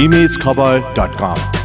emailscowboy.com.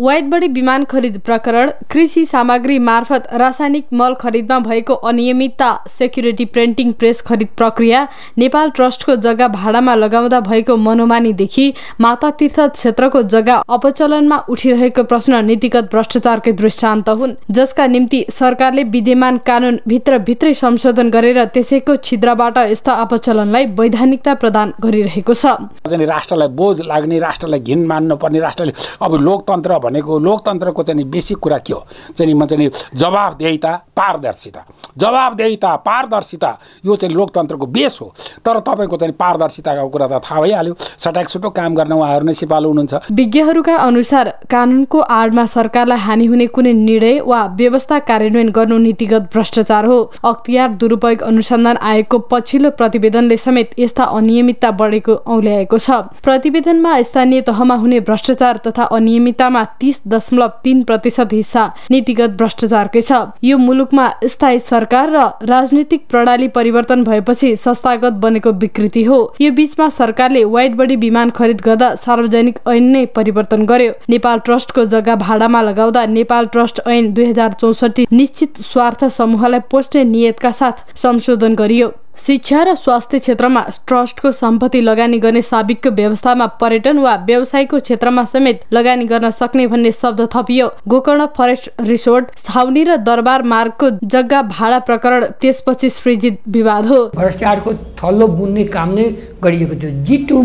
White body विमान खरिद प्रकरण कृषि सामग्री मार्फत रासायनिक मल खरिदमा भएको अनियमितता सेक्युरिटी प्रिन्टिङ प्रेस खरिद प्रक्रिया नेपाल ट्रस्टको जग्गा भाडामा लगाउँदा भएको मनोमानीदेखि माता तीर्थ क्षेत्रको जग्गा अपचलनमा उठिरहेको प्रश्न नीतिगत भ्रष्टाचारकै दृष्टान्त हुन्। जसका निम्ति सरकारले विद्यमान कानून भित्रभित्रै संशोधन गरेर त्यसैको छिद्रबाट यस्ता अपचलनलाई वैधानिकता प्रदान गरिरहेको छ। राष्ट्रलाई बोझ लाग्ने राष्ट्रलाई घिन मान्नु पर्ने राष्ट्रले अब लोकतन्त्र भनेको लोकतन्त्रको चाहिँ बेसिक कुरा के हो? चाहिँ म चाहिँ जवाबदेहिता पारदर्शिता। जवाबदेहिता पारदर्शिता यो चाहिँ लोकतन्त्रको बेस हो। तर तपाईँको चाहिँ पारदर्शिताको कुरा त थाहा भइहाल्यो। सटाक सुटो काम गर्न उहाँहरू नै सिपालु हुनुहुन्छ। विज्ञहरूका अनुसार कानुनको आडमा सरकारलाई हानि हुने कुनै निर्णय वा व्यवस्था कार्यान्वयन गर्नु नीतिगत भ्रष्टाचार हो। अख्तियार दुरुपयोग अनुसन्धान आयोगको पछिल्लो प्रतिवेदनले समेत यस्ता अनियमितता बढेको औल्याएको छ। प्रतिवेदनमा स्थानीय तहमा हुने भ्रष्टाचार तथा अनियमिततामा तीस दशमलव तीन प्रतिशत हिस्सा नीतिगत भ्रष्टाचारकै छ। यो मुलुकमा स्थायी सरकार र राजनीतिक प्रणाली परिवर्तन भएपछि संस्थागत बनेको विकृति हो। यो बीचमा सरकारले वाइट बडी विमान खरिद गर्दा सार्वजनिक ऐन नै परिवर्तन गर्यो। नेपाल ट्रस्टको जग्गा भाडामा लगाउँदा नेपाल ट्रस्ट ऐन दुई हजार चौसठी निश्चित स्वार्थ समूहलाई पोस्ने नियतका साथ संशोधन गरियो। शिक्षा र स्वास्थ्य क्षेत्रमा ट्रस्टको सम्पत्ति लगानी गर्ने साबिकको व्यवस्थामा पर्यटन वा व्यवसायको क्षेत्रमा समेत लगानी गर्न सक्ने भन्ने शब्द थपियो। गोकर्ण फरेस्ट रिसोर्ट छाउनी र दरबार मार्गको जग्गा भाडा प्रकरण त्यसपछि सृजित विवाद हो। भ्रष्टाचारको थल्लो बुन्ने काम नै गरिएको थियो। जिटु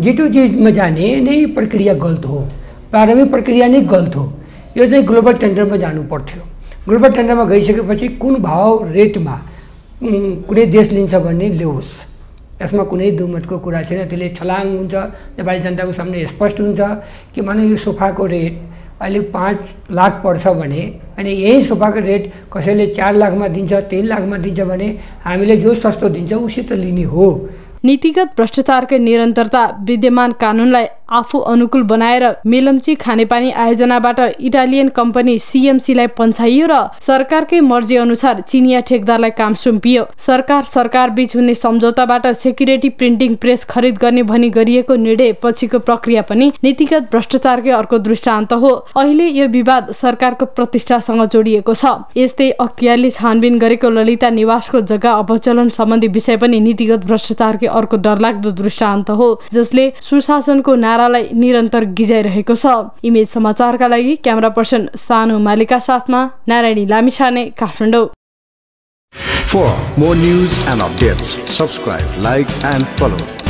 जिटु जिटमा जाने नै प्रक्रिया गल्त हो। प्रारम्भिक प्रक्रिया नै गल्त हो। यो चाहिँ ग्लोबल टेन्डरमा जानु पर्थ्यो। ग्लोबल टेन्डरमा गइसकेपछि कुन भाव रेटमा कुनै देश लिन्छ भन्ने ल्याओस्। यसमा कुनै दुमतको कुरा छैन। त्यसले छलाङ हुन्छ नेपाली जनताको सामने स्पष्ट हुन्छ कि मानव यो सोफाको रेट अहिले पाँच लाख पर्छ भने अनि यही सोफाको रेट कसैले चार लाखमा दिन्छ तिन लाखमा दिन्छ भने हामीले जो सस्तो दिन्छ उसित लिने हो। नीतिगत भ्रष्टाचारकै निरन्तरता विद्यमान कानुनलाई आफू अनुकूल बनाएर मेलम्ची खानेपानी आयोजनाबाट इटालियन कम्पनी सिएमसीलाई पन्छाइयो र सरकारकै मर्जी अनुसार चिनिया ठेकदारलाई काम सुम्पियो। सरकार सरकार बीच हुने सम्झौताबाट सेक्युरिटी प्रिन्टिङ प्रेस खरिद गर्ने भनी गरिएको निर्णय पछिको प्रक्रिया पनि नीतिगत भ्रष्टाचारकै अर्को दृष्टान्त हो। अहिले यो विवाद सरकारको प्रतिष्ठासँग जोडिएको छ। यस्तै अख्तियारले छानबिन गरेको ललिता निवासको जग्गा अपचलन सम्बन्धी विषय पनि नीतिगत भ्रष्टाचारकै अर्को डरलाग्दो दृष्टान्त हो जसले सुशासनको नारा तारालाई निरन्तर गिजाइरहेको छ। इमेज समाचारका लागि क्यामेरा पर्सन सानो मालिका साथमा Narayani Lamichhane Kathmandu. For more news and updates, subscribe, like and follow.